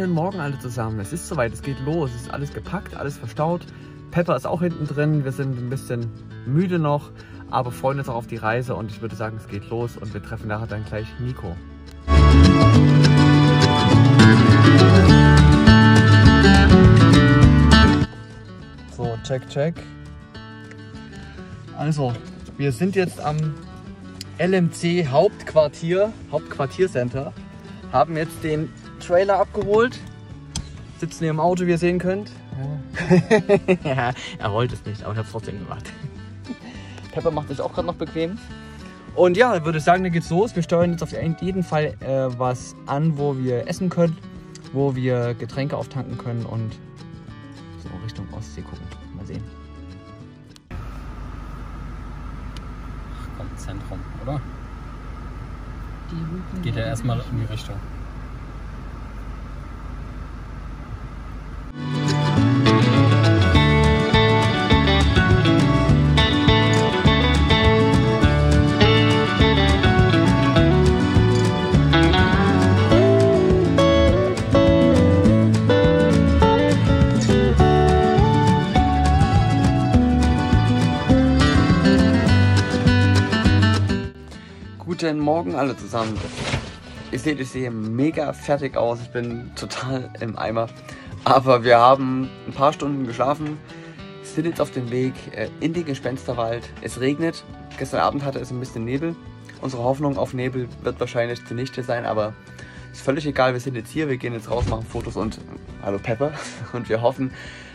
Guten Morgen alle zusammen. Es ist soweit, es geht los. Es ist alles gepackt, alles verstaut. Pepper ist auch hinten drin. Wir sind ein bisschen müde noch, aber freuen uns auch auf die Reise und ich würde sagen, es geht los und wir treffen nachher dann gleich Nico. So, check, check. Also, wir sind jetzt am LMC Hauptquartier, Hauptquartiercenter. Haben jetzt den Trailer abgeholt. Sitzen hier im Auto, wie ihr sehen könnt. Ja. ja, er wollte es nicht, aber ich habe es trotzdem gemacht. Pepper macht es auch gerade noch bequem. Und ja, ich würde sagen, dann geht's los. Wir steuern jetzt auf jeden Fall äh, was an, wo wir essen können, wo wir Getränke auftanken können und so Richtung Ostsee gucken. Mal sehen. Kommt Zentrum, oder? Geht ja erstmal in die Richtung. Guten Morgen alle zusammen. Ihr seht, ich sehe mega fertig aus. Ich bin total im Eimer. Aber wir haben ein paar Stunden geschlafen, sind jetzt auf dem Weg äh, in den Gespensterwald. Es regnet. Gestern Abend hatte es ein bisschen Nebel. Unsere Hoffnung auf Nebel wird wahrscheinlich zunichte sein, aber ist völlig egal. Wir sind jetzt hier, wir gehen jetzt raus, machen Fotos und hallo Pepper. Und wir hoffen,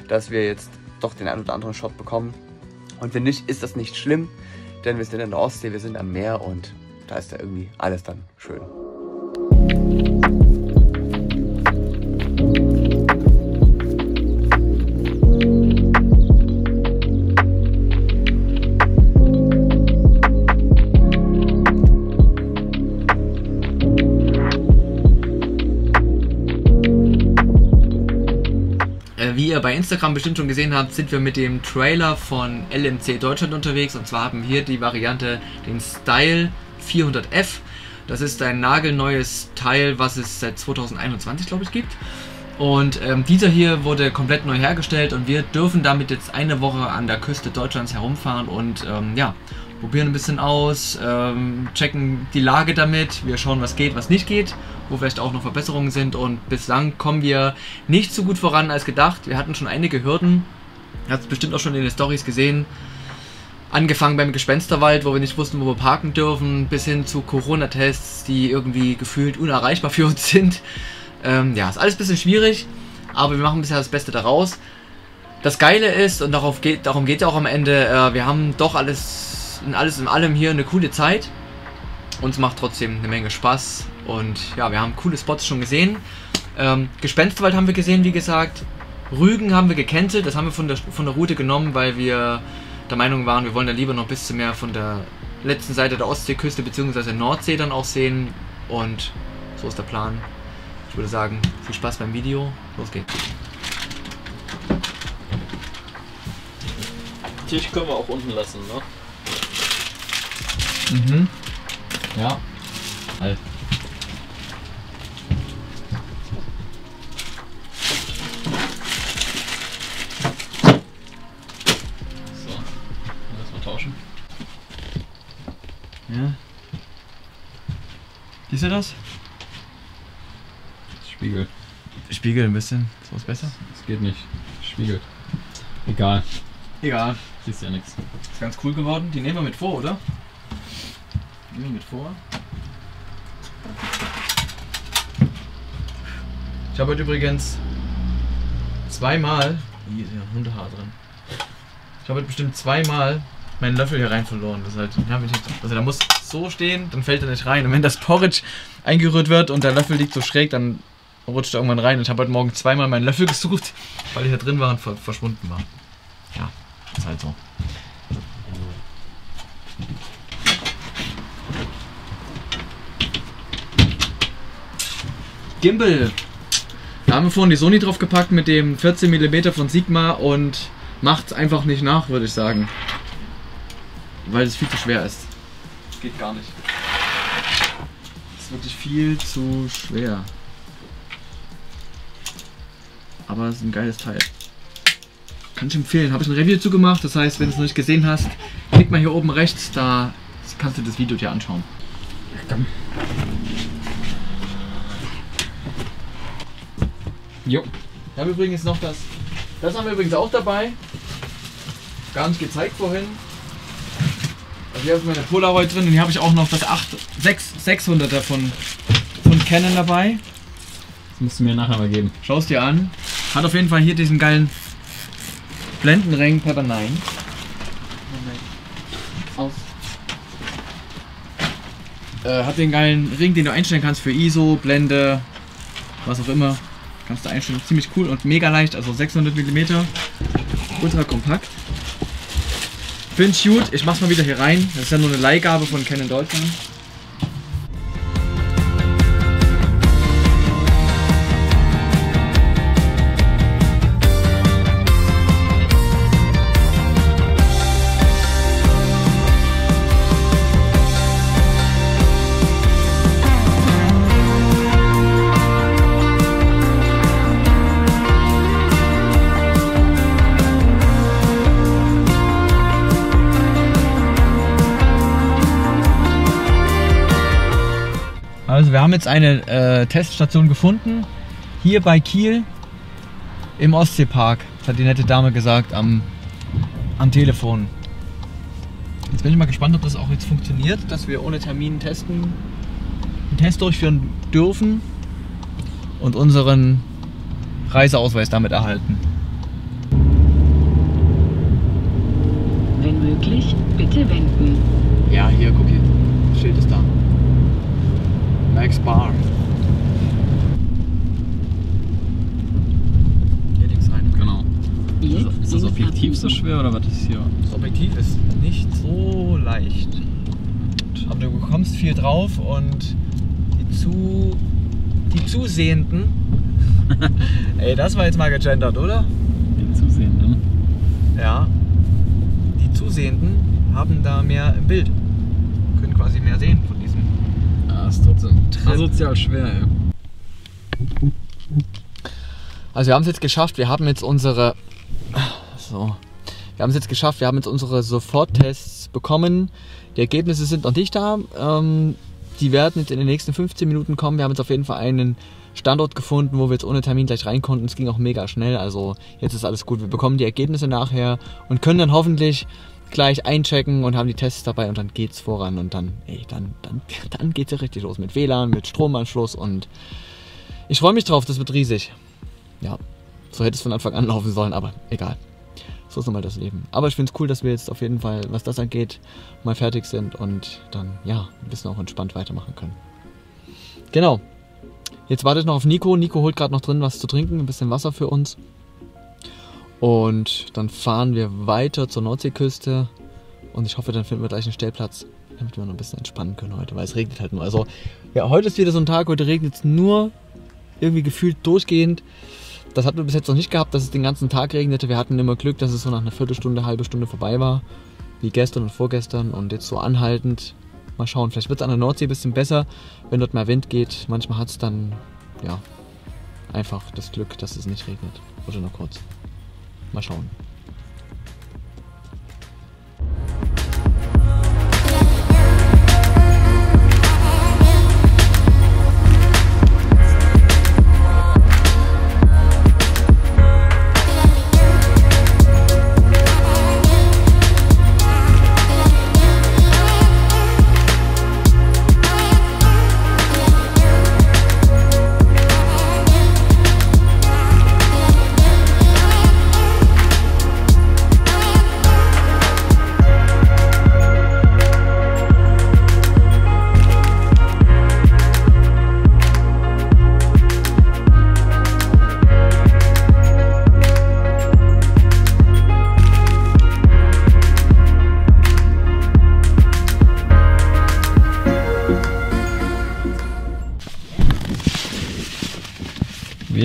dass wir jetzt doch den einen oder anderen Shot bekommen. Und wenn nicht, ist das nicht schlimm, denn wir sind in der Ostsee, wir sind am Meer und da ist ja irgendwie alles dann schön. Äh, Wie ihr bei Instagram bestimmt schon gesehen habt, sind wir mit dem Trailer von LMC Deutschland unterwegs. Und zwar haben wir hier die Variante, den Style 400F. Das ist ein nagelneues Teil, was es seit 2021, glaube ich, gibt. Und ähm, dieser hier wurde komplett neu hergestellt und wir dürfen damit jetzt eine Woche an der Küste Deutschlands herumfahren und ähm, ja, probieren ein bisschen aus, ähm, checken die Lage damit, wir schauen, was geht, was nicht geht, wo vielleicht auch noch Verbesserungen sind und bislang kommen wir nicht so gut voran als gedacht. Wir hatten schon einige Hürden, ihr habt es bestimmt auch schon in den Stories gesehen. Angefangen beim Gespensterwald, wo wir nicht wussten, wo wir parken dürfen, bis hin zu Corona-Tests, die irgendwie gefühlt unerreichbar für uns sind. Ähm, ja, ist alles ein bisschen schwierig, aber wir machen bisher das Beste daraus. Das Geile ist, und darauf geht, darum geht es auch am Ende, äh, wir haben doch alles in alles in allem hier eine coole Zeit. Uns macht trotzdem eine Menge Spaß und ja, wir haben coole Spots schon gesehen. Ähm, Gespensterwald haben wir gesehen, wie gesagt. Rügen haben wir gecancelt, das haben wir von der, von der Route genommen, weil wir der Meinung waren, wir wollen dann lieber noch ein bisschen mehr von der letzten Seite der Ostseeküste bzw. Nordsee dann auch sehen. Und so ist der Plan. Ich würde sagen, viel Spaß beim Video. Los geht's. Tisch können wir auch unten lassen, ne? Mhm. Ja. Halt. Siehst du das? Spiegel. Spiegel ein bisschen. Ist besser. Das geht nicht. Spiegel. Egal. Egal. Siehst ja nichts. Ist ganz cool geworden. Die nehmen wir mit vor, oder? Nehmen wir mit vor. Ich habe heute übrigens zweimal. Hier ist ja ein Hundehaar drin. Ich habe heute bestimmt zweimal meinen Löffel hier rein verloren. Das ist halt, ja, also der muss so stehen, dann fällt er nicht rein. Und wenn das Porridge eingerührt wird und der Löffel liegt so schräg, dann rutscht er irgendwann rein. Ich habe heute Morgen zweimal meinen Löffel gesucht, weil ich da drin war und ver verschwunden war. Ja, ist halt so. Gimbal. Da haben wir vorhin die Sony drauf gepackt mit dem 14 mm von Sigma und macht einfach nicht nach, würde ich sagen. Weil es viel zu schwer ist. Geht gar nicht. ist wirklich viel zu schwer. aber es ist ein geiles Teil. Kann ich empfehlen. Habe ich ein Review gemacht, das heißt, wenn du es noch nicht gesehen hast, klick mal hier oben rechts, da kannst du das Video dir anschauen. Komm. Jo. Ich habe übrigens noch das. Das haben wir übrigens auch dabei. Gar nicht gezeigt vorhin. Hier ich meine Polaroid drin und hier habe ich auch noch das 8, 6, 600er von, von Canon dabei. Das musst du mir nachher mal geben. Schau es dir an. Hat auf jeden Fall hier diesen geilen Blendenring Pepper 9. Aus. Äh, hat den geilen Ring, den du einstellen kannst für ISO, Blende, was auch immer. Kannst du einstellen. Ziemlich cool und mega leicht, also 600 mm. Ultra kompakt. Finde ich gut. Ich mach's mal wieder hier rein. Das ist ja nur eine Leihgabe von Canon Deutschland. Jetzt eine äh, Teststation gefunden. Hier bei Kiel im Ostseepark. Das hat die nette Dame gesagt am, am Telefon. Jetzt bin ich mal gespannt, ob das auch jetzt funktioniert, dass wir ohne Termin testen, einen Test durchführen dürfen und unseren Reiseausweis damit erhalten. Wenn möglich, bitte wenden. Ja, hier, guck hier. Schild ist da. Max Bar. Hier links rein. Genau. Ist das links Objektiv so schwer oder was ist hier? Das Objektiv ist nicht so leicht. Aber du bekommst viel drauf und die zu. die Zusehenden. Ey, das war jetzt mal gegendert, oder? Die zusehen, ne? Ja. Die Zusehenden haben da mehr im Bild. Können quasi mehr sehen von diesem. Ja, ist trotzdem asozial schwer, ey. Also wir haben es jetzt geschafft, wir haben jetzt unsere. So. Wir haben es jetzt geschafft, wir haben jetzt unsere Soforttests bekommen. Die Ergebnisse sind noch nicht da. Ähm, die werden jetzt in den nächsten 15 Minuten kommen. Wir haben jetzt auf jeden Fall einen Standort gefunden, wo wir jetzt ohne Termin gleich rein konnten. Es ging auch mega schnell. Also jetzt ist alles gut. Wir bekommen die Ergebnisse nachher und können dann hoffentlich gleich einchecken und haben die Tests dabei und dann geht's voran und dann, ey, dann, dann, dann geht's ja richtig los mit WLAN, mit Stromanschluss und ich freue mich drauf, das wird riesig. Ja, so hätte es von Anfang an laufen sollen, aber egal. So ist nun mal das Leben. Aber ich finde es cool, dass wir jetzt auf jeden Fall, was das angeht, mal fertig sind und dann, ja, ein bisschen auch entspannt weitermachen können. Genau. Jetzt warte ich noch auf Nico. Nico holt gerade noch drin was zu trinken, ein bisschen Wasser für uns. Und dann fahren wir weiter zur Nordseeküste. Und ich hoffe, dann finden wir gleich einen Stellplatz, damit wir noch ein bisschen entspannen können heute, weil es regnet halt nur. Also, ja, heute ist wieder so ein Tag, heute regnet es nur irgendwie gefühlt durchgehend. Das hatten wir bis jetzt noch nicht gehabt, dass es den ganzen Tag regnete. Wir hatten immer Glück, dass es so nach einer Viertelstunde, halbe Stunde vorbei war. Wie gestern und vorgestern und jetzt so anhaltend. Mal schauen, vielleicht wird es an der Nordsee ein bisschen besser, wenn dort mehr Wind geht. Manchmal hat es dann, ja, einfach das Glück, dass es nicht regnet. Oder nur kurz. Mal schauen.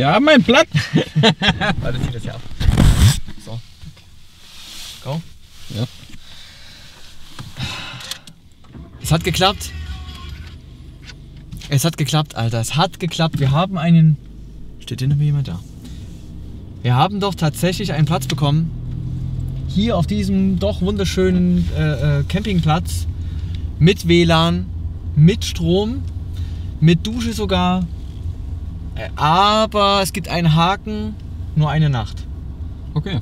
Wir haben ein Blatt. Warte, zieh das ja ab. So. Go. Ja. Es hat geklappt. Es hat geklappt, Alter. Es hat geklappt. Wir haben einen. Steht hier noch mal jemand da? Wir haben doch tatsächlich einen Platz bekommen. Hier auf diesem doch wunderschönen äh, äh, Campingplatz. Mit WLAN, mit Strom, mit Dusche sogar. Äh, aber es gibt einen Haken, nur eine Nacht. Okay.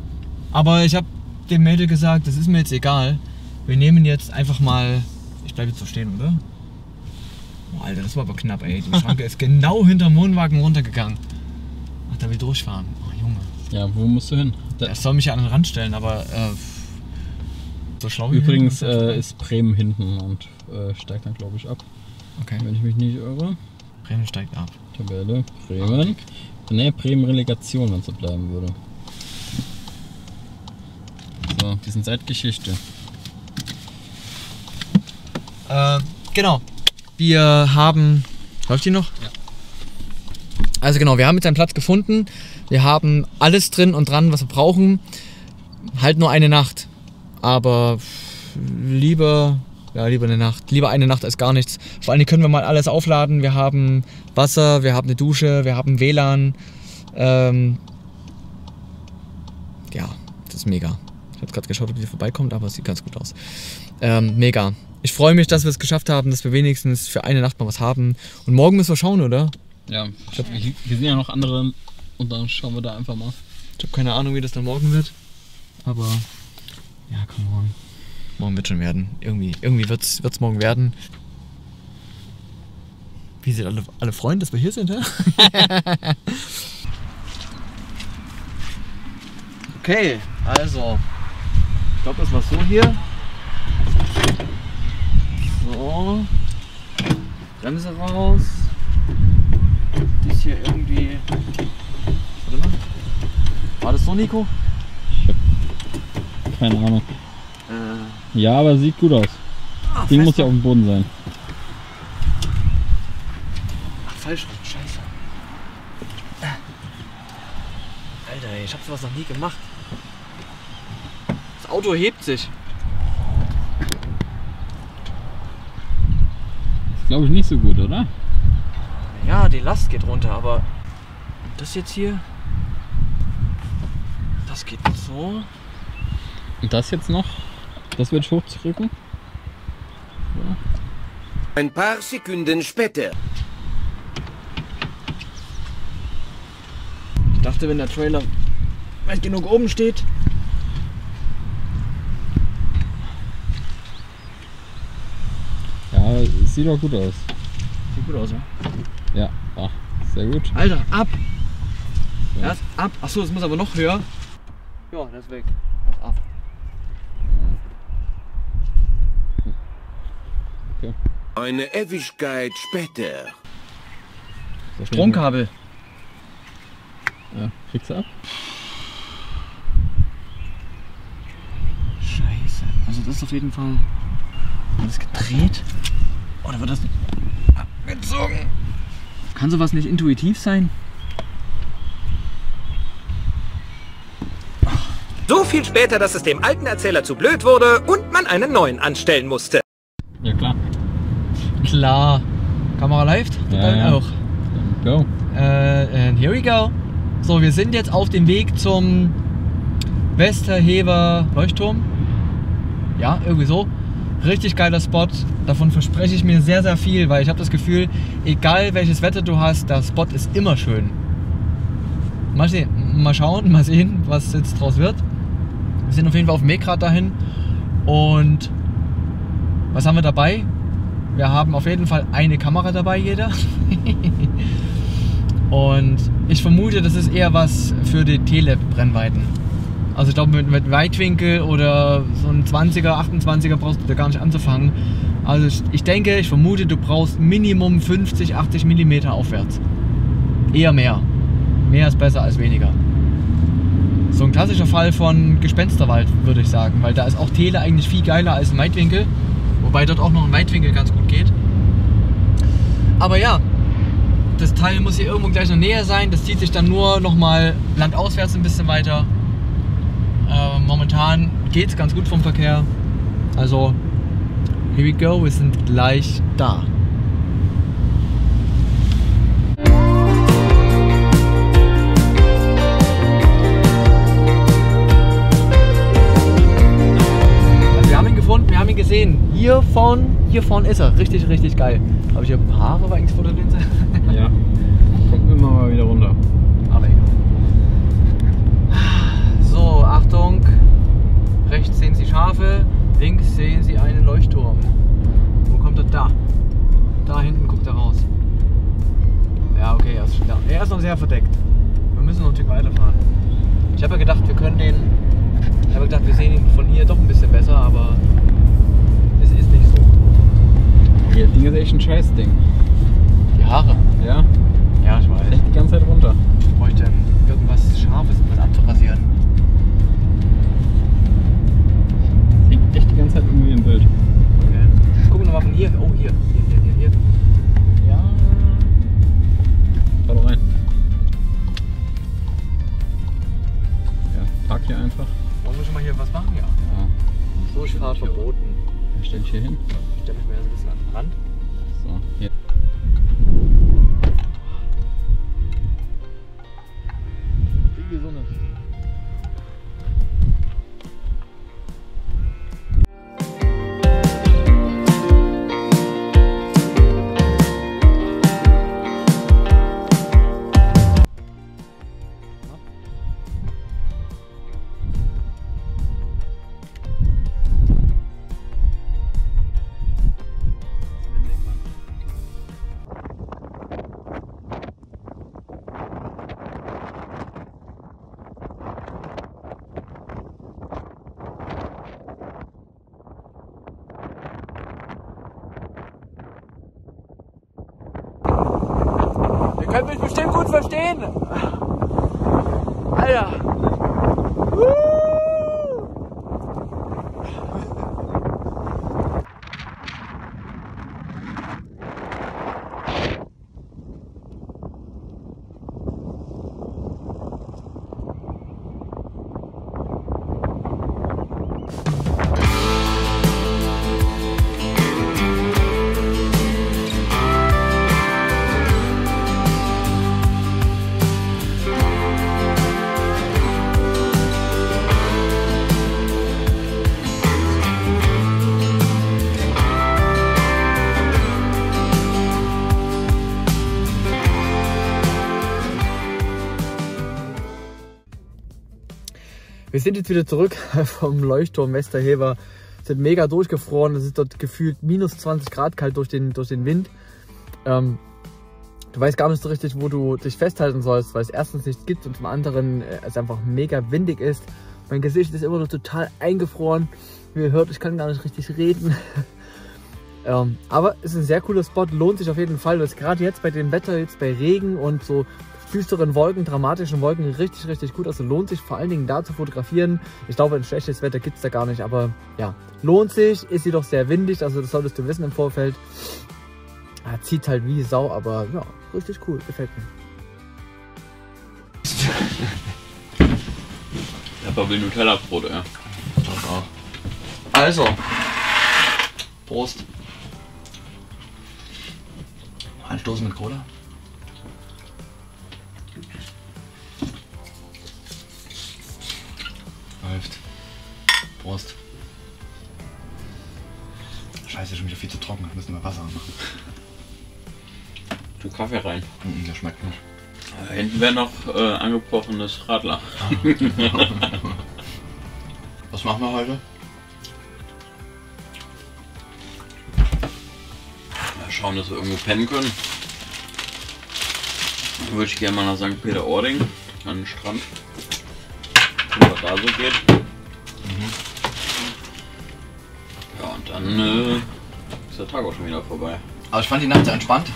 Aber ich habe dem Mädel gesagt, das ist mir jetzt egal. Wir nehmen jetzt einfach mal. Ich bleibe jetzt so stehen, oder? Oh, Alter, das war aber knapp, ey. Die Schranke ist genau hinterm Wohnwagen runtergegangen. Ach, da will ich durchfahren. Oh, Junge. Ja, wo musst du hin? Da, soll mich ja an den Rand stellen, aber äh, so schlau wie übrigens hin- äh, ist Bremen hinten und äh, steigt dann, glaube ich, ab. Okay, Wenn ich mich nicht irre. Bremen steigt ab. Tabelle. Bremen. Ne, Bremen Relegation, wenn es so bleiben würde. So, die sind seit Geschichte. Äh, genau. Wir haben. Läuft die noch? Ja. Also genau, wir haben jetzt einen Platz gefunden. Wir haben alles drin und dran, was wir brauchen. Halt nur eine Nacht. Aber lieber, ja, lieber eine Nacht. Lieber eine Nacht als gar nichts. Vor allem können wir mal alles aufladen. Wir haben Wasser, wir haben eine Dusche, wir haben WLAN. Ähm, ja, das ist mega. Ich habe gerade geschaut, ob die vorbeikommt, aber es sieht ganz gut aus. Ähm, mega. Ich freue mich, dass wir es geschafft haben, dass wir wenigstens für eine Nacht mal was haben. Und morgen müssen wir schauen, oder? Ja, hier hier sind ja noch andere und dann schauen wir da einfach mal. Ich habe keine Ahnung, wie das dann morgen wird. Aber ja, komm morgen. Morgen wird schon werden. Irgendwie, irgendwie wird es morgen werden. Wie sind alle, alle freuen, dass wir hier sind, hä? okay, also. Ich glaube, das war so hier. So. Bremse raus. Das hier irgendwie. Warte mal. War das so, Nico? Keine Ahnung. Äh, Ja, aber sieht gut aus. ah, Ding muss ja auf dem Boden sein. Ach, falsch rum, scheiße. Alter, ey, ich hab sowas noch nie gemacht. Das Auto hebt sich. Ist glaube ich nicht so gut, oder? Ja, die Last geht runter, aber das jetzt hier, das geht so. Und das jetzt noch? Das wird hochzurücken? Ein paar Sekunden später. Ich dachte, wenn der Trailer weit genug oben steht. Ja, es sieht auch gut aus. Sieht gut aus, ja? Ja, ach, sehr gut. Alter, ab! So. Erst ab. Achso, es muss aber noch höher. Ja, das ist weg. Auf ab. Eine Ewigkeit später. Stromkabel. Ja, kriegst du ab? Scheiße. Also das ist auf jeden Fall. Wird das gedreht? Oder wird das abgezogen? Kann sowas nicht intuitiv sein? So viel später, dass es dem alten Erzähler zu blöd wurde und man einen neuen anstellen musste. Klar. Klar. Kamera läuft? Ja, Dann ja. auch. Go. Äh, and here we go. So, wir sind jetzt auf dem Weg zum Westerhever Leuchtturm. Ja, irgendwie so. Richtig geiler Spot. Davon verspreche ich mir sehr, sehr viel, weil ich habe das Gefühl, egal welches Wetter du hast, der Spot ist immer schön. Mal, sehen, mal schauen, mal sehen, was jetzt draus wird. Wir sind auf jeden Fall auf dem Weg gerade dahin. Und was haben wir dabei? Wir haben auf jeden Fall eine Kamera dabei, jeder. Und ich vermute, das ist eher was für die Tele-Brennweiten. Also ich glaube mit, mit Weitwinkel oder so ein 20er, 28er brauchst du da gar nicht anzufangen. Also ich, ich denke, ich vermute, du brauchst Minimum 50, 80 mm aufwärts. Eher mehr. Mehr ist besser als weniger. So ein klassischer Fall von Gespensterwald, würde ich sagen. Weil da ist auch Tele eigentlich viel geiler als ein Weitwinkel. Wobei dort auch noch ein Weitwinkel ganz gut geht. Aber ja, das Teil muss hier irgendwo gleich noch näher sein. Das zieht sich dann nur nochmal landauswärts ein bisschen weiter. Äh, momentan geht es ganz gut vom Verkehr. Also, here we go, wir sind gleich da. Hier vorn, hier vorn ist er. Richtig, richtig geil. Habe ich hier Haare eigentlich vor der Linse? Ja. Kommt immer mal wieder runter. Aber egal. So, Achtung. Rechts sehen Sie Schafe, links sehen Sie einen Leuchtturm. Wo kommt er? Da. Da hinten guckt er raus. Ja, okay, er ist schon da. Er ist noch sehr verdeckt. Wir müssen noch ein Stück weiterfahren. Ich habe ja gedacht, wir können ist echt ein Scheißding. Die Haare. Ja. Ja, ich weiß. Fällt die ganze Zeit runter. Ich bräuchte irgendwas Scharfes, um das abzurasieren. Hängt echt die ganze Zeit irgendwie im Bild. Okay. Wir nochmal von hier. Oh, hier. Hier, hier, hier, hier. Ja. Fahr doch rein. Ja, park hier einfach. Wollen wir schon mal hier was machen? Ja. Ja. Durchfahrt verboten. Stell dich hier hin. Ich stelle mich mal mich bestimmt gut verstehen. Alter. Wir sind jetzt wieder zurück vom Leuchtturm Westerheber. Sind mega durchgefroren. Es ist dort gefühlt minus 20 Grad kalt durch den, durch den Wind. Ähm, du weißt gar nicht so richtig, wo du dich festhalten sollst, weil es erstens nichts gibt und zum anderen äh, es einfach mega windig ist. Mein Gesicht ist immer noch total eingefroren. Wie ihr hört, ich kann gar nicht richtig reden. ähm, aber es ist ein sehr cooler Spot, lohnt sich auf jeden Fall. Gerade jetzt bei dem Wetter, jetzt bei Regen und so düsteren Wolken, dramatischen Wolken richtig, richtig gut. Also lohnt sich vor allen Dingen da zu fotografieren. Ich glaube, ein schlechtes Wetter gibt es da gar nicht, aber ja, lohnt sich. Ist jedoch sehr windig, also das solltest du wissen im Vorfeld. Ja, zieht halt wie Sau, aber ja, richtig cool, gefällt mir. Der Bubble Nutella Brot, ja. Also, Prost. Anstoßen mit Cola. Läuft. Prost. Scheiße, schon wieder viel zu trocken. Müssen wir Wasser machen. Tu Kaffee rein. Mm, Der schmeckt nicht. Da hinten wäre noch äh, angebrochenes Radler. Was machen wir heute? Mal schauen, dass wir irgendwo pennen können. Dann würde ich gerne mal nach St. Peter-Ording an den Strand. Was da so geht. Ja, und dann äh, ist der Tag auch schon wieder vorbei. Aber ich fand die Nacht sehr entspannt.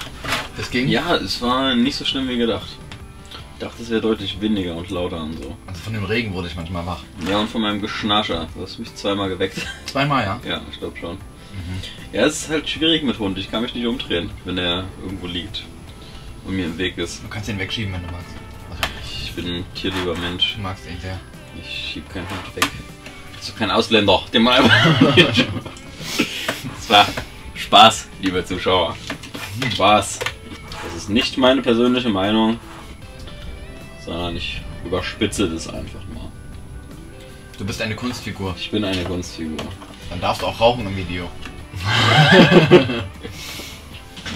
Das ging. Ja, es war nicht so schlimm wie gedacht. Ich dachte, es wäre deutlich windiger und lauter und so. Also von dem Regen wurde ich manchmal wach. Ja, und von meinem Geschnascher. Du hast mich zweimal geweckt. Zweimal, ja. Ja, ich glaube schon. Ja, es ist halt schwierig mit Hund. Ich kann mich nicht umdrehen, wenn er irgendwo liegt und mir im Weg ist. Du kannst den wegschieben, wenn du magst. Also, Ich bin ein tierlieber Mensch. du magst ihn sehr. Ich schieb keinen Hund weg. Das ist doch kein Ausländer, den man einfach. Das war Spaß, liebe Zuschauer. Spaß. Das ist nicht meine persönliche Meinung, sondern ich überspitze das einfach mal. Du bist eine Kunstfigur. Ich bin eine Kunstfigur. Dann darfst du auch rauchen im Video.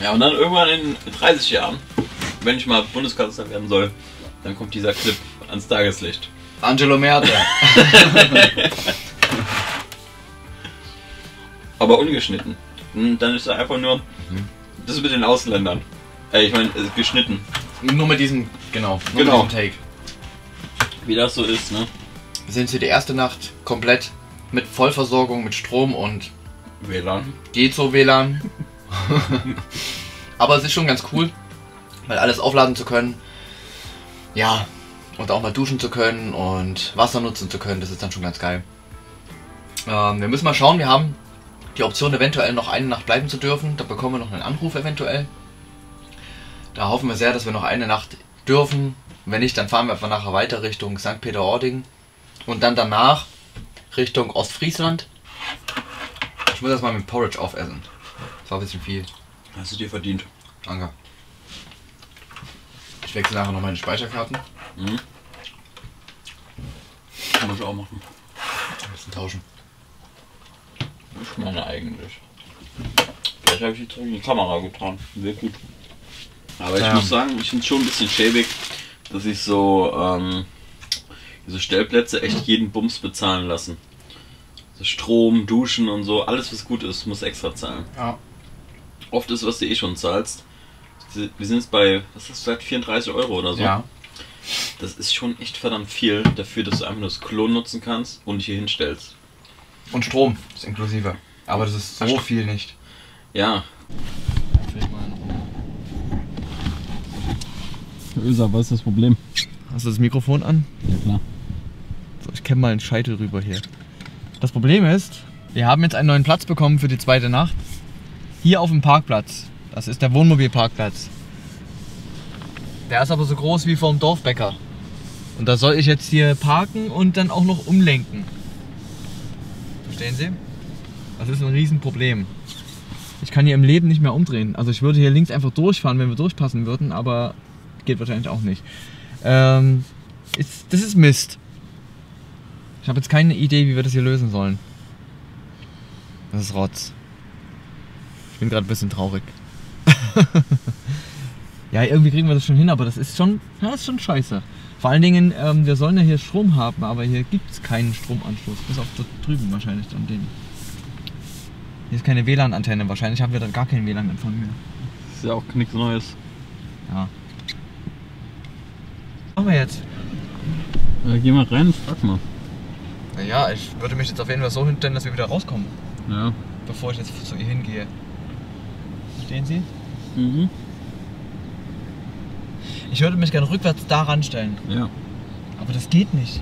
ja, und dann irgendwann in 30 Jahren, wenn ich mal Bundeskanzler werden soll, dann kommt dieser Clip ans Tageslicht. Angelo Merte. Aber ungeschnitten. Und dann ist er einfach nur. Das ist mit den Ausländern. Äh, ich meine, äh, geschnitten. Nur mit diesem, genau, nur Genau. mit diesem Take. Wie das so ist, ne? Wir sind hier die erste Nacht komplett mit Vollversorgung, mit Strom und WLAN. geht so WLAN. Aber es ist schon ganz cool, weil alles aufladen zu können. Ja, und auch mal duschen zu können und Wasser nutzen zu können, das ist dann schon ganz geil. Ähm, wir müssen mal schauen, wir haben die Option eventuell noch eine Nacht bleiben zu dürfen. Da bekommen wir noch einen Anruf eventuell. Da hoffen wir sehr, dass wir noch eine Nacht dürfen. Wenn nicht, dann fahren wir einfach nachher weiter Richtung St. Peter-Ording. Und dann danach Richtung Ostfriesland. Ich muss das mal mit Porridge aufessen. Das war ein bisschen viel. Hast du dir verdient. Danke. Ich wechsle nachher noch meine Speicherkarten. Mhm. Muss ich auch machen. Ein bisschen tauschen. Ich meine eigentlich. Vielleicht habe ich jetzt in die Kamera getan. Wäre gut. Aber ich Ja. muss sagen, ich finde es schon ein bisschen schäbig, dass ich so ähm, diese Stellplätze echt jeden Bums bezahlen lassen. So Strom, Duschen und so, alles was gut ist, muss extra zahlen. Ja. Oft ist, was du eh schon zahlst. Wir sind jetzt bei, was hast du gesagt, 34 Euro oder so. Ja. Das ist schon echt verdammt viel dafür, dass du einfach nur das Klo nutzen kannst und dich hier hinstellst. Und Strom ist inklusive. Aber das ist so viel nicht. Ja, Öser, was ist das Problem? Hast du das Mikrofon an? Ja klar. So, ich kämme mal einen Scheitel rüber hier. Das Problem ist, wir haben jetzt einen neuen Platz bekommen für die zweite Nacht. Hier auf dem Parkplatz. Das ist der Wohnmobilparkplatz. Der ist aber so groß wie vom Dorfbäcker. Und da soll ich jetzt hier parken und dann auch noch umlenken. Verstehen Sie? Das ist ein Riesenproblem. Ich kann hier im Leben nicht mehr umdrehen. Also ich würde hier links einfach durchfahren, wenn wir durchpassen würden, aber geht wahrscheinlich auch nicht. Ähm, ist, das ist Mist. Ich habe jetzt keine Idee, wie wir das hier lösen sollen. Das ist Rotz. Ich bin gerade ein bisschen traurig. ja, irgendwie kriegen wir das schon hin, aber das ist schon, ja, das ist schon scheiße. Vor allen Dingen, ähm, wir sollen ja hier Strom haben, aber hier gibt es keinen Stromanschluss. Bis auf dort drüben wahrscheinlich dann den. Hier ist keine WLAN-Antenne. Wahrscheinlich haben wir dann gar keinen WLAN-Empfang mehr. Ist ja auch nichts Neues. Ja. Was machen wir jetzt? Äh, geh mal rein und frag mal. Naja, ich würde mich jetzt auf jeden Fall so hinstellen, dass wir wieder rauskommen, Ja. bevor ich jetzt zu ihr hingehe. Verstehen Sie? Mhm. Ich würde mich gerne rückwärts da ranstellen, Ja. aber das geht nicht.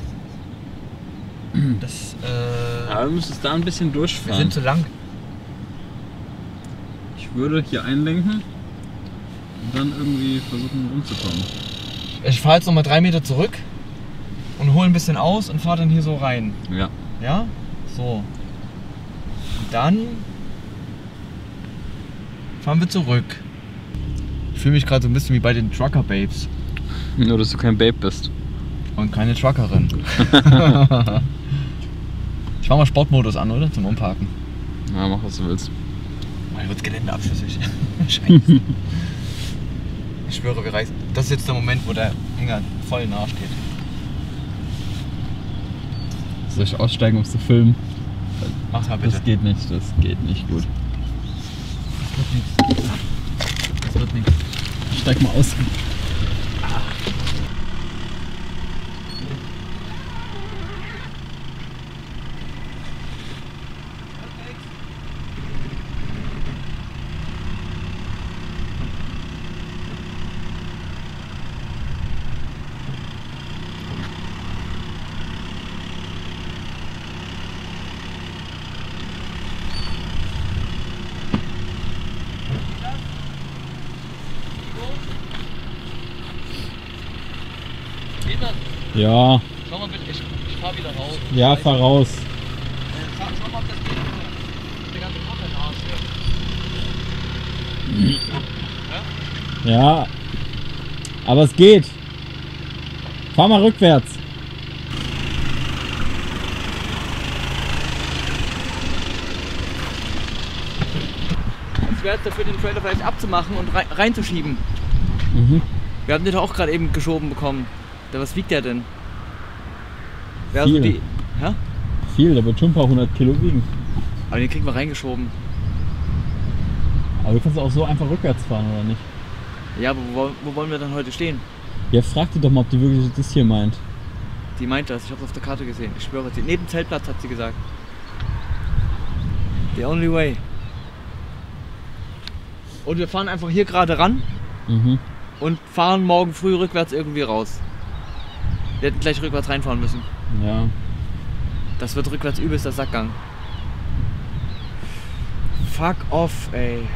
Das, äh, Aber du müsstest da ein bisschen wir durchfahren. sind zu lang. ich würde hier einlenken und dann irgendwie versuchen rumzukommen. Ich fahre jetzt nochmal drei Meter zurück und hole ein bisschen aus und fahre dann hier so rein. Ja. Ja? So. Und dann fahren wir zurück. Ich fühle mich gerade so ein bisschen wie bei den Trucker Babes Nur, dass du kein Babe bist. und keine Truckerin. ich fahr mal Sportmodus an, oder? Zum Umparken. Ja, mach was du willst. Dann wird Gelände abschüssig. Scheiße. Ich schwöre, wir reißen. Das ist jetzt der Moment, wo der Hänger voll nahe steht. Soll ich aussteigen, um zu filmen? Mach mal bitte. Das geht nicht, das geht nicht gut. Das wird nichts. Steig mal aus. Ja, Schau mal bitte, ich, ich fahr wieder raus. ja, fahr raus. Schau, schau mal, ob das geht. Der ganze Kopf in den Arsch hier. Ja, aber es geht. Fahr mal rückwärts. wäre es dafür, den Trailer vielleicht abzumachen und rein, reinzuschieben. Mhm. Wir haben den doch auch gerade eben geschoben bekommen. Was wiegt der denn? Wäre Viel. so die. Ja? Viel, der wird schon ein paar hundert Kilo wiegen. Aber den kriegen wir reingeschoben. Aber du kannst auch so einfach rückwärts fahren, oder nicht? Ja, aber wo, wo wollen wir dann heute stehen? Ja, frag die doch mal, ob die wirklich das hier meint. Die meint das, ich habe es auf der Karte gesehen. Ich schwöre, sie, neben dem Zeltplatz hat sie gesagt. The only way. Und wir fahren einfach hier gerade ran Mhm. und fahren morgen früh rückwärts irgendwie raus. Wir hätten gleich rückwärts reinfahren müssen. Ja. Das wird rückwärts übelster Sackgang. Fuck off, ey.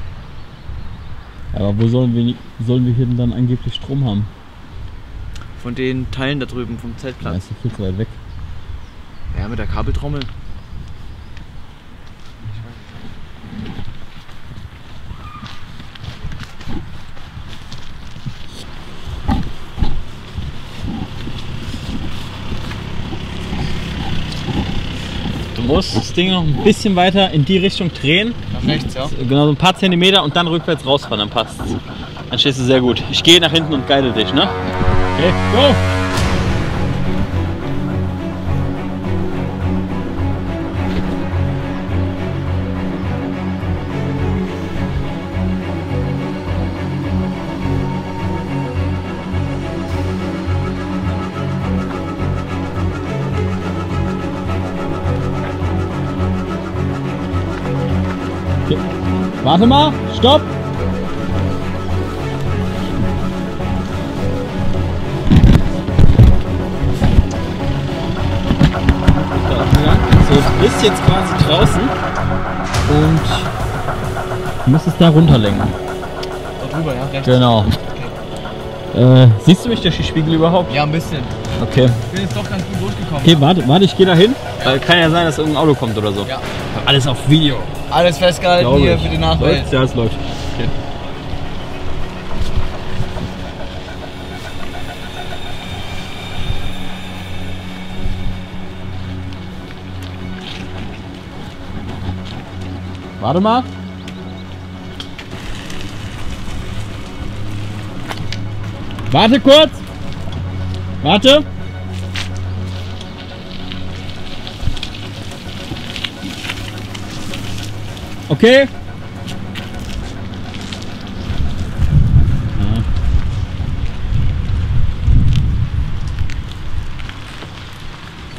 Aber wo sollen wir, sollen wir hier denn dann angeblich Strom haben? Von den Teilen da drüben vom Zeltplatz. ist ja viel zu weit weg. Ja, mit der Kabeltrommel. Musst das Ding noch ein bisschen weiter in die Richtung drehen. Nach rechts, ja? Genau, so ein paar Zentimeter und dann rückwärts rausfahren, dann passt Dann stehst du sehr gut. Ich gehe nach hinten und guide dich, ne? Okay, go! Warte mal, stopp! So, du bist jetzt quasi draußen und du musst es da runterlenken. Da drüber, ja, rechts. Genau. Äh, siehst du mich durch die Spiegel überhaupt? Ja, ein bisschen. Okay. Ich bin jetzt doch ganz gut durchgekommen. Okay, warte, warte, ich gehe da hin. Weil kann ja sein, dass irgendein Auto kommt oder so. Ja. Alles auf Video. Alles festgehalten Glaube hier ich. für die Nachwelt. Läuft? Ja, es läuft. Okay. Warte mal. Warte kurz. Warte. Okay.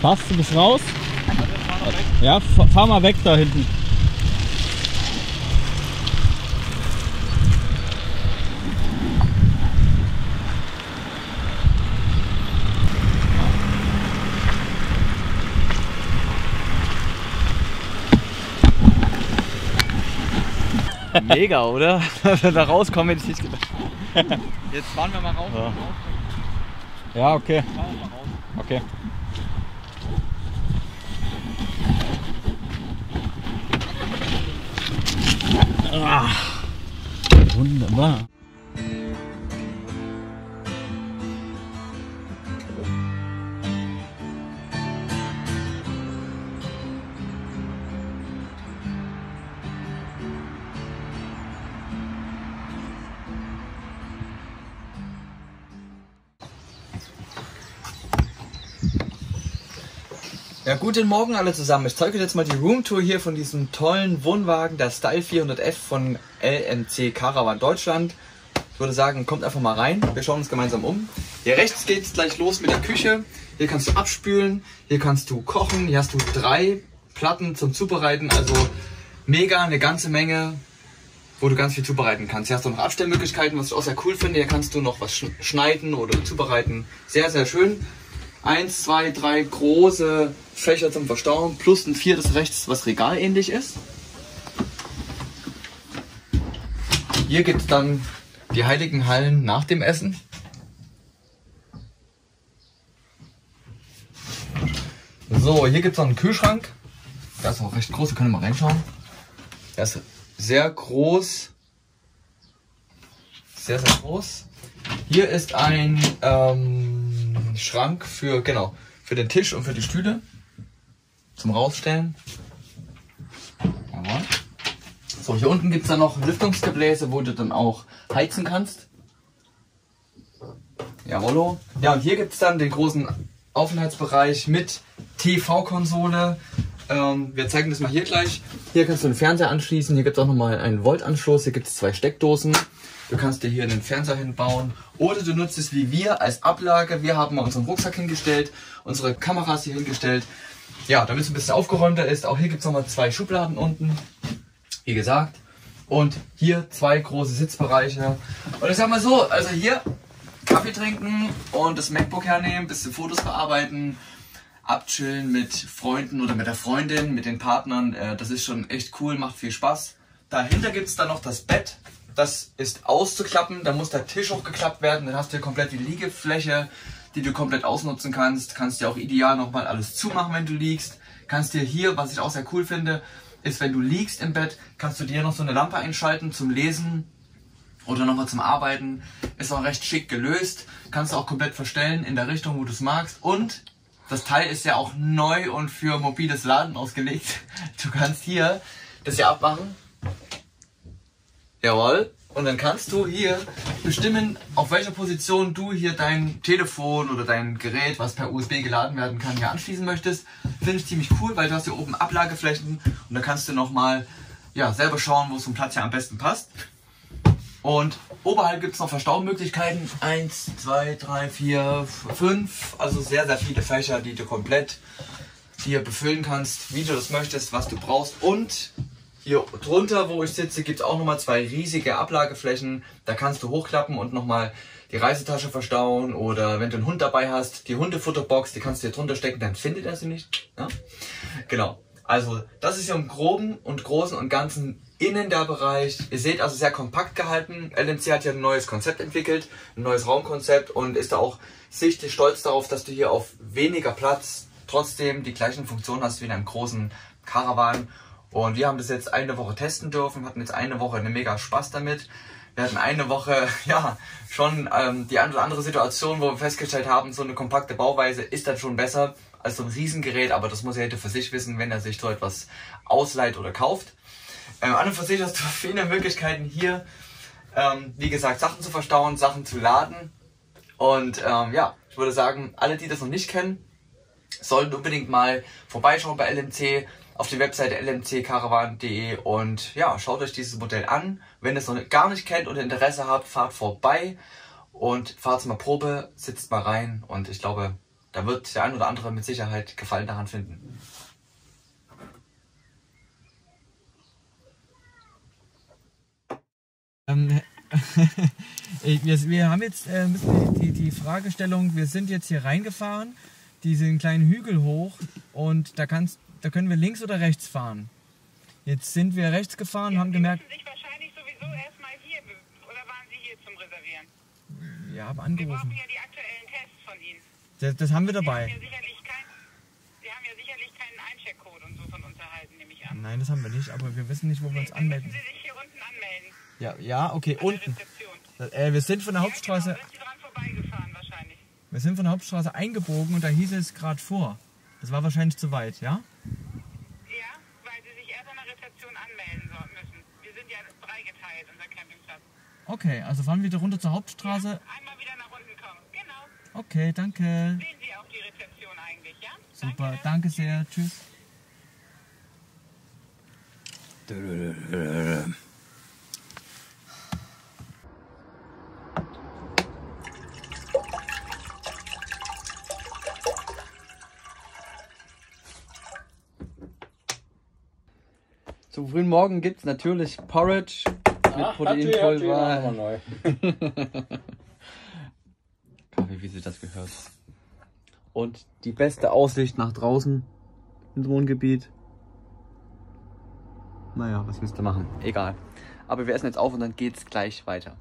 Passt du bis raus? Ja, fahr mal weg da hinten. Mega, oder? Dass wir da rauskommen, hätte ich nicht gedacht. Jetzt fahren wir mal raus. Ja. Ja, okay. Okay. Ah, wunderbar. Ja, guten Morgen alle zusammen. Ich zeige euch jetzt mal die Roomtour hier von diesem tollen Wohnwagen, der Style 400F von LMC Caravan Deutschland. Ich würde sagen, kommt einfach mal rein. Wir schauen uns gemeinsam um. Hier rechts geht's gleich los mit der Küche. Hier kannst du abspülen, hier kannst du kochen. Hier hast du drei Platten zum Zubereiten. Also mega, eine ganze Menge, wo du ganz viel zubereiten kannst. Hier hast du noch Abstellmöglichkeiten, was ich auch sehr cool finde. Hier kannst du noch was schn- schneiden oder zubereiten. Sehr, sehr schön. Eins, zwei, drei große Fächer zum Verstauen plus ein viertes rechts, was regalähnlich ist. Hier gibt es dann die heiligen Hallen nach dem Essen. So, hier gibt es noch einen Kühlschrank. Der ist auch recht groß, wir können mal reinschauen. Der ist sehr groß. Sehr, sehr groß. Hier ist ein ähm, Schrank für, genau, für den Tisch und für die Stühle. Zum Rausstellen. Jawohl. So, hier unten gibt es dann noch Lüftungsgebläse, wo du dann auch heizen kannst. Jawollo. Ja, und hier gibt es dann den großen Aufenthaltsbereich mit TV-Konsole. Ähm, wir zeigen das mal hier gleich. Hier kannst du einen Fernseher anschließen. Hier gibt es auch nochmal einen Volt-Anschluss. Hier gibt es zwei Steckdosen. Du kannst dir hier einen Fernseher hinbauen. Oder du nutzt es wie wir als Ablage. Wir haben mal unseren Rucksack hingestellt, unsere Kameras hier hingestellt. Ja, damit es ein bisschen aufgeräumter ist. Auch hier gibt es nochmal zwei Schubladen unten. Wie gesagt. Und hier zwei große Sitzbereiche. Und ich sag mal so, also hier Kaffee trinken und das MacBook hernehmen, bisschen Fotos bearbeiten, abchillen mit Freunden oder mit der Freundin, mit den Partnern. Äh, das ist schon echt cool, macht viel Spaß. Dahinter gibt es dann noch das Bett. Das ist auszuklappen, da muss der Tisch hochgeklappt werden, dann hast du komplett die Liegefläche, die du komplett ausnutzen kannst. Kannst dir auch ideal nochmal alles zumachen, wenn du liegst. Kannst dir hier, was ich auch sehr cool finde, ist, wenn du liegst im Bett, kannst du dir noch so eine Lampe einschalten zum Lesen oder nochmal zum Arbeiten. Ist auch recht schick gelöst. Kannst du auch komplett verstellen in der Richtung, wo du es magst. Und das Teil ist ja auch neu und für mobiles Laden ausgelegt. Du kannst hier das hier abmachen. Jawohl. Und dann kannst du hier bestimmen, auf welcher Position du hier dein Telefon oder dein Gerät, was per USB geladen werden kann, hier anschließen möchtest. Finde ich ziemlich cool, weil du hast hier oben Ablageflächen und da kannst du nochmal ja, selber schauen, wo es vom Platz hier am besten passt. Und oberhalb gibt es noch Verstaumöglichkeiten. Eins, zwei, drei, vier, fünf. Also sehr, sehr viele Fächer, die du komplett hier befüllen kannst, wie du das möchtest, was du brauchst. Und hier drunter, wo ich sitze, gibt es auch nochmal zwei riesige Ablageflächen. Da kannst du hochklappen und nochmal die Reisetasche verstauen oder wenn du einen Hund dabei hast, die Hundefutterbox, die kannst du hier drunter stecken, dann findet er sie nicht. Ja? Genau. Also das ist ja im Groben und Großen und Ganzen innen der Bereich. Ihr seht also sehr kompakt gehalten. LMC hat ja ein neues Konzept entwickelt, ein neues Raumkonzept und ist da auch sichtlich stolz darauf, dass du hier auf weniger Platz trotzdem die gleichen Funktionen hast wie in einem großen Caravan. Und wir haben das jetzt eine Woche testen dürfen, hatten jetzt eine Woche eine mega Spaß damit. Wir hatten eine Woche, ja, schon ähm, die eine oder andere Situation, wo wir festgestellt haben, so eine kompakte Bauweise ist dann schon besser als so ein Riesengerät, aber das muss er jeder für sich wissen, wenn er sich so etwas ausleiht oder kauft. Ähm, an und für sich hast du viele Möglichkeiten hier, ähm, wie gesagt, Sachen zu verstauen, Sachen zu laden. Und ähm, ja, ich würde sagen, alle, die das noch nicht kennen, sollten unbedingt mal vorbeischauen bei LMC auf die Webseite lmccaravan.de und ja, schaut euch dieses Modell an. Wenn ihr es noch gar nicht kennt und Interesse habt, fahrt vorbei und fahrt mal Probe, sitzt mal rein und ich glaube, da wird der ein oder andere mit Sicherheit Gefallen daran finden. Ähm, wir, wir haben jetzt äh, die, die Fragestellung, wir sind jetzt hier reingefahren, diesen kleinen Hügel hoch und da, kannst, da können wir links oder rechts fahren. Jetzt sind wir rechts gefahren und haben gemerkt, Sie sich wahrscheinlich sowieso erstmal hier, oder waren Sie hier zum Reservieren? ja, haben Wir angerufen. brauchen ja die aktuellen Tests von Ihnen. Das, das haben wir Sie haben dabei. ja kein, Sie haben ja sicherlich keinen Eincheckcode und so von uns erhalten, nehme ich an. Nein, das haben wir nicht, aber wir wissen nicht, wo wir uns müssen anmelden. Sie sich hier unten anmelden, Ja, ja, okay, an unten. Äh, wir sind von der Hauptstraße, Ja, genau, sind Sie dran vorbeigefahren wahrscheinlich. wir sind von der Hauptstraße eingebogen und da hieß es gerade vor. Das war wahrscheinlich zu weit? Ja, weil Sie sich erst an der Rezeption anmelden so- müssen. Wir sind ja dreigeteilt, unser Campingplatz. Okay, also fahren wir wieder runter zur Hauptstraße. Einmal wieder nach unten kommen. Genau. Okay, danke. Sehen Sie auch die Rezeption eigentlich, ja? Super, danke sehr. Tschüss. Zum frühen Morgen gibt es natürlich Porridge mit Proteinpulver. Kaffee, wie sich das gehört. Und die beste Aussicht nach draußen ins Wohngebiet. Naja, was willst du machen? Egal. Aber wir essen jetzt auf und dann geht's gleich weiter.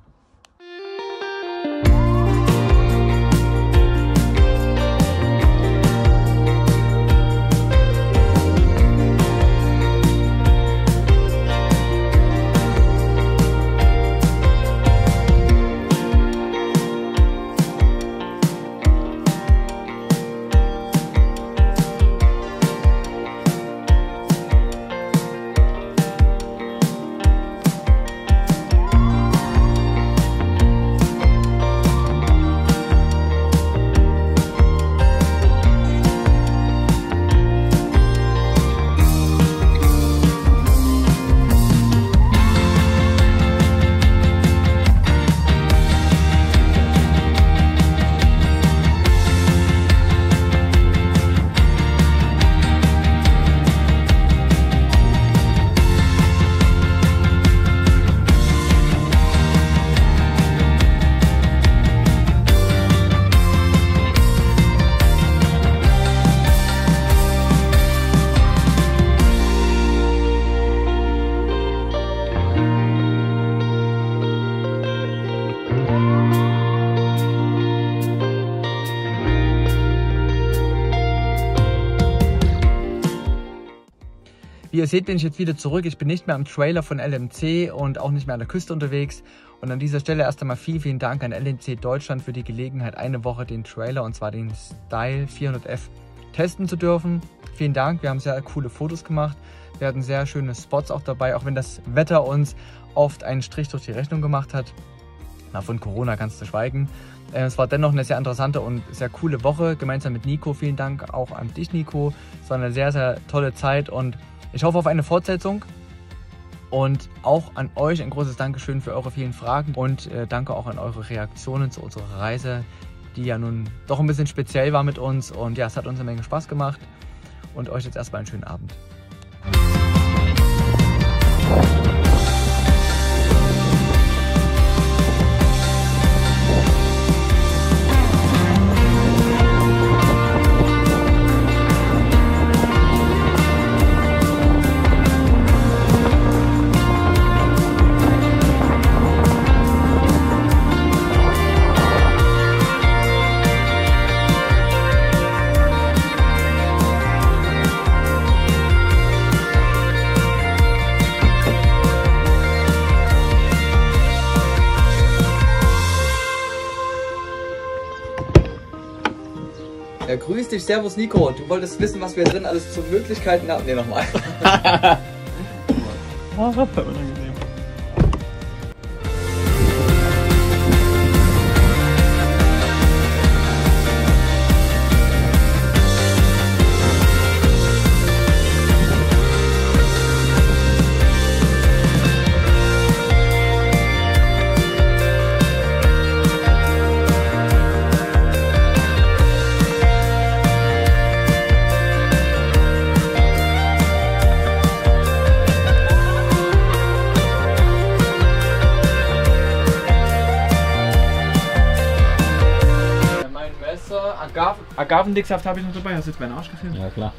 Wie ihr seht, bin ich jetzt wieder zurück. Ich bin nicht mehr am Trailer von LMC und auch nicht mehr an der Küste unterwegs. Und an dieser Stelle erst einmal vielen, vielen Dank an LMC Deutschland für die Gelegenheit, eine Woche den Trailer und zwar den Style 400F testen zu dürfen. Vielen Dank, wir haben sehr coole Fotos gemacht. Wir hatten sehr schöne Spots auch dabei, auch wenn das Wetter uns oft einen Strich durch die Rechnung gemacht hat. Na, von Corona kannst du schweigen. Äh, Es war dennoch eine sehr interessante und sehr coole Woche, gemeinsam mit Nico. Vielen Dank auch an dich, Nico. Es war eine sehr, sehr tolle Zeit und ich hoffe auf eine Fortsetzung. Und auch an euch ein großes Dankeschön für eure vielen Fragen und äh, danke auch an eure Reaktionen zu unserer Reise, die ja nun doch ein bisschen speziell war mit uns. Und ja, es hat uns eine Menge Spaß gemacht. Und euch jetzt erstmal einen schönen Abend. Ja, grüß dich, Servus Nico. Du wolltest wissen, was wir drin alles zu Möglichkeiten haben. Ne, nochmal. Oh, unangenehm. Agavendicksaft habe ich noch dabei. Hast du jetzt meinen Arsch gefilmt? Ja, klar.